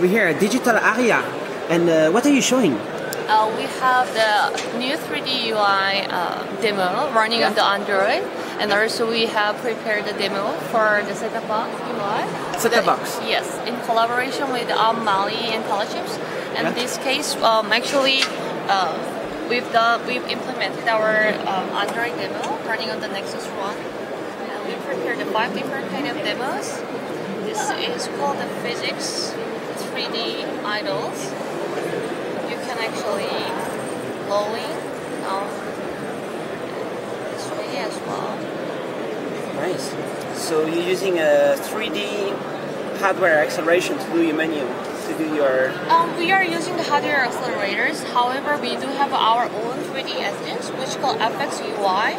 We're here at Digital Aria, and uh, what are you showing? Uh, we have the new 3D UI uh, demo running on the Android, and also we have prepared the demo for the set-top box UI. The- box. Yes, in collaboration with um, Mali and Telechips. In Yeah. this case, um, actually, uh, we've done we've implemented our um, Android demo running on the Nexus One, and we prepared the five different kind of demos. This is called the Physics 3D Idols you can actually lowing down this way as well. Nice. So you're using a 3D hardware acceleration to do your menu, to do your. Um, we are using the hardware accelerators. However, we do have our own 3D engines, which is called FX UI.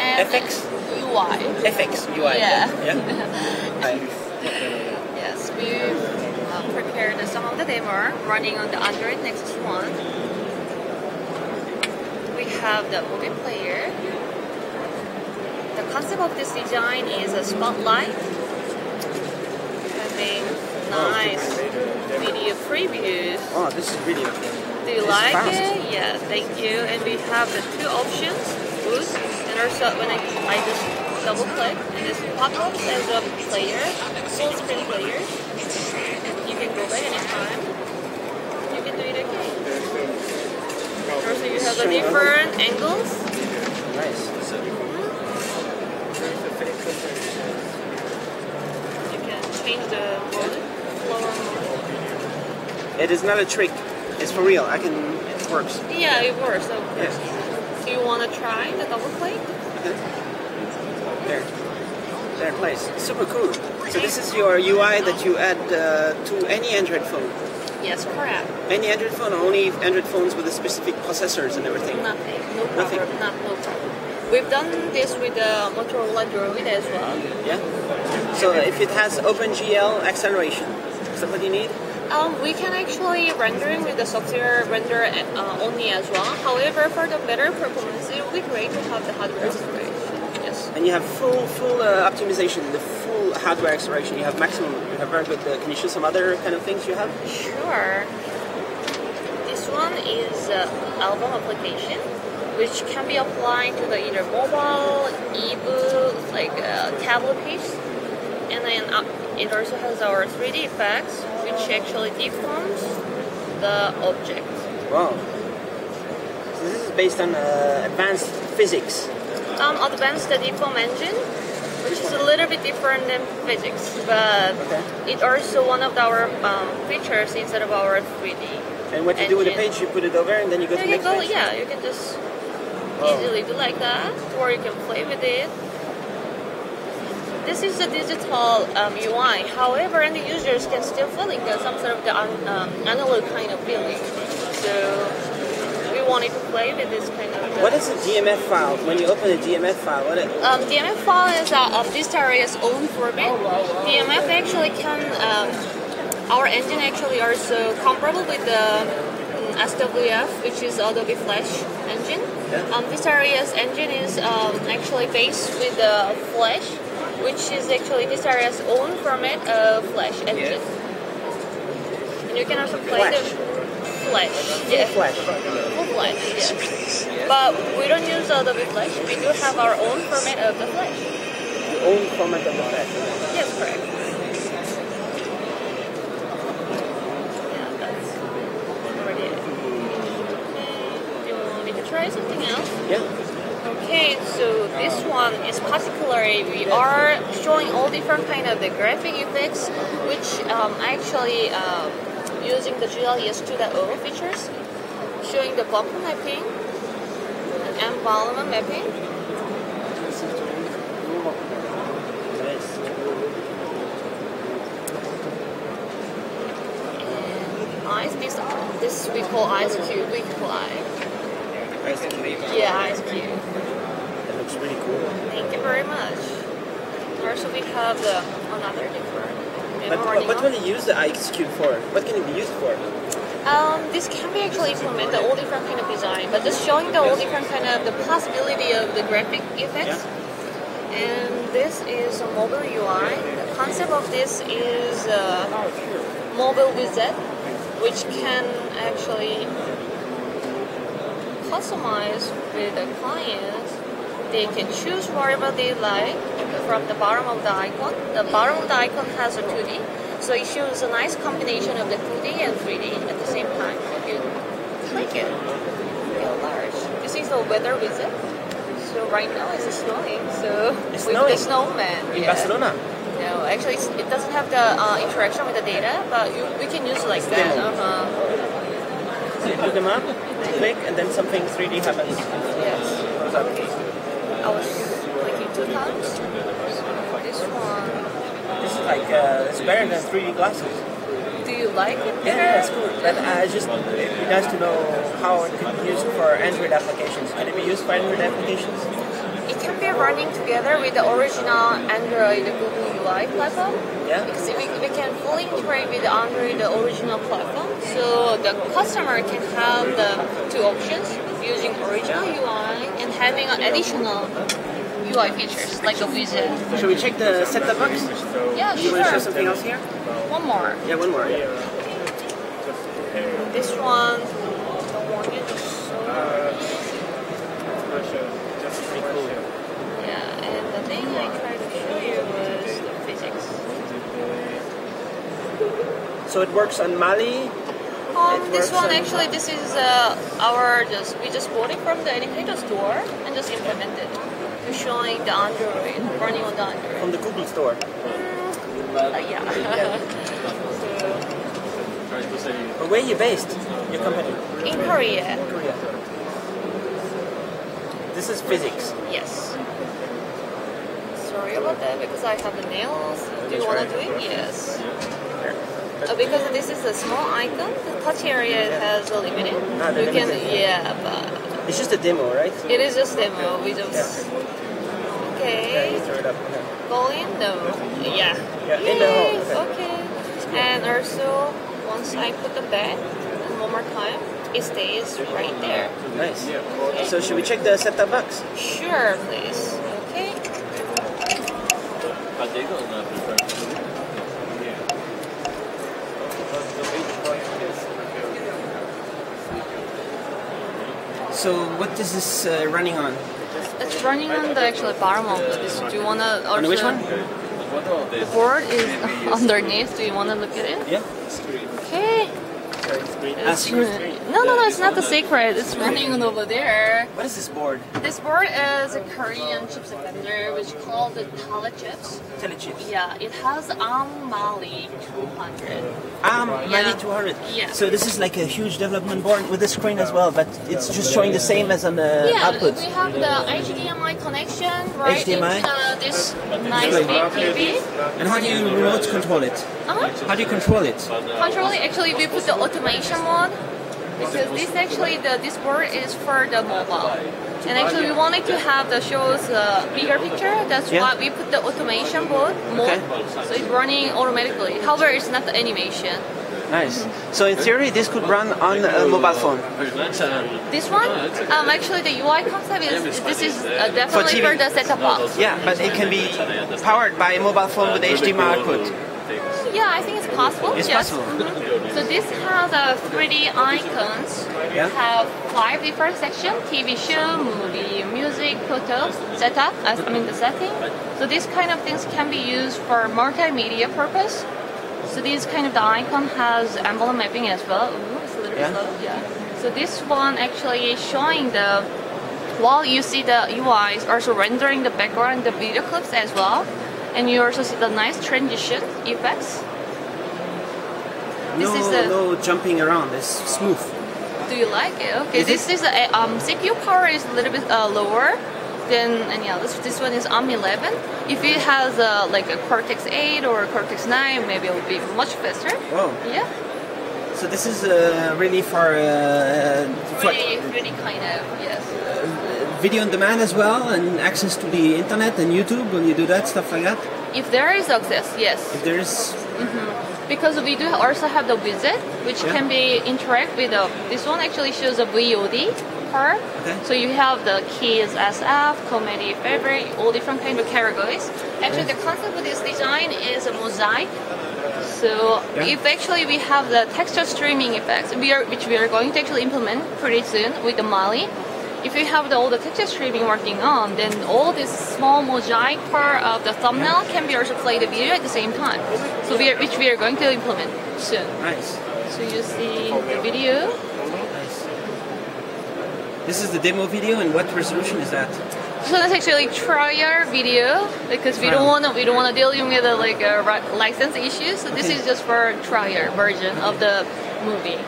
And FX? UI. FX UI. Yeah. Yeah. Right. Yes, we prepared some of the demo running on the Android Nexus One. We have the movie player. The concept of this design is a spotlight. Having nice video previews. Oh, this is really. Do you It's like fast. it? Yeah, thank you. And we have the two options, boost, and also when I, I just double click, and this pop-up as a um, player, full screen player. You can go back anytime. You can do it again. Also, you have the different angles. Nice. You can change the mode. It is not a trick. It's for real. I can. It works. Yeah, it works. Yeah. course. Do you want to try the double click? There. There, place. Super cool. So this is your UI that you add uh, to any Android phone. Yes, correct. Any Android phone, or only Android phones with the specific processors and everything. Nothing. No problem. Nothing. Not no problem. We've done this with the Motorola Droid as well. Yeah. So if it has OpenGL acceleration, is that what you need? Um, we can actually rendering with the software render uh, only as well. However, for the better performance, it would be great to have the hardware acceleration. Yes. And you have full full uh, optimization, the hardware acceleration. You have maximum. You have very good. Uh, can you show some other kind of things you have? Sure. This one is uh, album application, which can be applied to the either mobile, ebook, like uh, tablet piece, and then uh, it also has our 3D effects, which actually deforms the object. Wow. So this is based on uh, advanced physics. Um, advanced deform engine, which is a little bit different than physics, but Okay. it also one of our um, features instead of our 3D. And what you do with the Engine. page, you put it over, and then you go to You the can next go, page. yeah, you can just Wow. easily do like that, or you can play with it. This is a digital um, UI. However, end users can still feeling the, some sort of the un- um, analog kind of feeling. So wanted to play with this kind of. What is a DMF file? When you open a DMF file, what it, Um, DMF file is uh, of this Aria's own format. DMF actually can, um, our engine actually also comparable with the um, SWF, which is Adobe Flash engine. Um, this Aria's engine is um, actually based with the Flash, which is actually this Aria's own format of Flash engine. And you can also play Flash. the Flash. Yeah. Flash. Full Flash, yes. But we don't use Adobe Flash. We do have our own format of the Flash. The own format of the Flash. Yes, correct. Yeah, that's already it. Do you want me to try something else? Yeah. Okay, so this one is particularly we are showing all different kind of the graphic effects, which um, actually um, using the GLES 2.0 features, showing the bumper mapping and volume mapping. And eyes, this this we call ice cube. We apply. ice. to keep. Yeah, ice cube. That looks really cool. Thank you very much. Also, we have the another different. But memo what, will you use the ice cube for? What can it be used for? Um, this can be actually implemented all different kind of design, but just showing the all different kind of the possibility of the graphic effects. And this is a mobile UI. The concept of this is uh, mobile widget, which can actually customize with the client. They can choose whatever they like from the bottom of the icon. The bottom of the icon has a 2D, so it shows a nice combination of the 2D and 3D at the same time. You click it, feel large. This is the weather widget. So right now it's snowing, so It's with snowing? the snowman. In yeah. Barcelona. No, actually, it's, it doesn't have the uh, interaction with the data, but you, we can use it like that. demo. Uh-huh. So you do the map, click, and then something 3D happens. Yes. I was clicking two times. This one. This is like, uh, it's better than 3D glasses. Do you like it? Yeah, yeah, it's cool. But I just, it'd be nice to know how it could be used for Android applications. Can it be used for Android applications? It can be running together with the original Android Google UI platform. Yeah? Because we, we can fully integrate with Android the original platform, so the customer can have the two options using original UI and having an additional UI features like a widget. Should we check the set-top box? Yeah, sure. You want to show something else here? One more. Yeah, one more. Yeah. This one, the one you just saw. Cool. Yeah, and the thing I tried to show you was the physics. So it works on Mali. Um, this one actually, this is uh, our just we just bought it from the educator store and just implemented. Showing the Android running on the Android. From the Google store. Uh, yeah. But where are you based? Your company? In Korea, Korea. This is physics. yes. Sorry about that because I have the nails. Do you want to do it? Yes. Uh, because this is a small icon, the touch area has a limit. Ah, the you can, limited. yeah, but It's just a demo, right? it is just demo. We just Yeah, okay. you throw it up. Yeah. Go in? No. Yeah. Yeah, in the hole, Yay, Okay. And also, once I put the bed, and one more time, it stays right there. Nice. Okay. So should we check the set-top box? Sure, please. Okay. So what is this uh, running on? It's running on the actual of this. Do you wanna also On which one? The board is underneath. Do you wanna look at it? Yeah. Okay. Ah, secret. No, no, no. It's not the secret. It's running on over there. What is this board? This board is a Korean chipset vendor, which is called the Telechips. Telechips. Yeah, it has a Mali 200. Amali Yeah. 200. Yeah. So this is like a huge development board with a screen as well, but it's just showing the same as on the Yeah, output. we have the HDMI connection right HDMI? into the, this nice big TV. And how do you remote control it? Uh-huh. How do you control it? Controlling, actually, we put the automation mode because this actually the this board is for the mobile. And actually, we wanted to have the shows uh, bigger picture. That's Yeah. why we put the automation mode mode, Okay. so it's running automatically. However, it's not the animation. Nice. So in theory, this could run on a mobile phone. This one, um, actually, the UI concept is this is uh, definitely TV. for, the set-top box. Yeah, but it can be powered by a mobile phone with HDMI output. Yeah, I think it's possible. It's yes. possible. So this has uh, 3D icons. Yeah. Have five different sections: TV show, movie, music, photos, setup. I mean the setting. So these kind of things can be used for multimedia purpose. So these kind of the icon has envelope mapping as well. Ooh, it's a little Yeah. slow. Yeah. So this one actually is showing the while you see the UI is also rendering the background, the video clips as well. And you also see the nice transition effects. This no, the- no jumping around. It's smooth. Do you like it? Okay, Is this is a um, CPU power is a little bit uh, lower than and yeah, this, this one is ARM 11. If it has uh, like a Cortex 8 or a Cortex 9, maybe it will be much faster. Whoa. Yeah, So this is uh, really for, uh, really, really kind of yes. video on demand as well, and access to the internet and YouTube when you do that stuff like that. If there is access, yes, If there is, because we do also have the widget, which Yeah. can be interact with the. This one actually shows a VOD part. Okay. So you have the kids, SF, comedy, favorite, all different kind of categories. Actually, the concept of this design is a mosaic. So Yeah. if actually we have the texture streaming effects, we are, which we are going to actually implement pretty soon with the Mali. If you have the, all the texture been working on, then all this small mosaic part of the thumbnail can be also play the video at the same time. So we are, which we are going to implement soon. Nice. So you see the video. Nice. This is the demo video, and what resolution is that? So that's actually trial video because we don't want to we don't want to deal with uh, like a license issues. So this Okay. is just for trial version of the movie.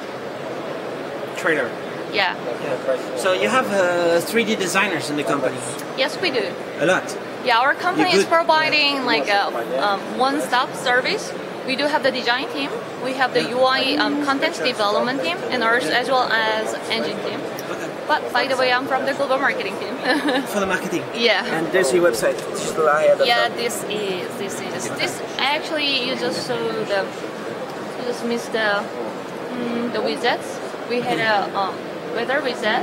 Trailer. Yeah. So you have uh, 3D designers in the company. Yes, we do. A lot. Yeah, our company is providing like a um, one-stop service. We do have the design team, we have the UI um, content development team, and ours as well as engine team. Okay. But by the way, I'm from the global marketing team. For the marketing. yeah. And there's your website. digitalaria.com. Yeah, this is this is this actually you just saw the you just missed the mm, the widgets. We had a um, weather widget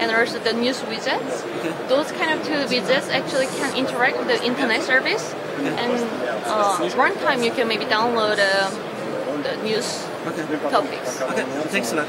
and also the news widgets. Those kind of two widgets actually can interact with the internet service. And uh, one time you can maybe download uh, the news Okay. topics. Okay. Thanks a lot.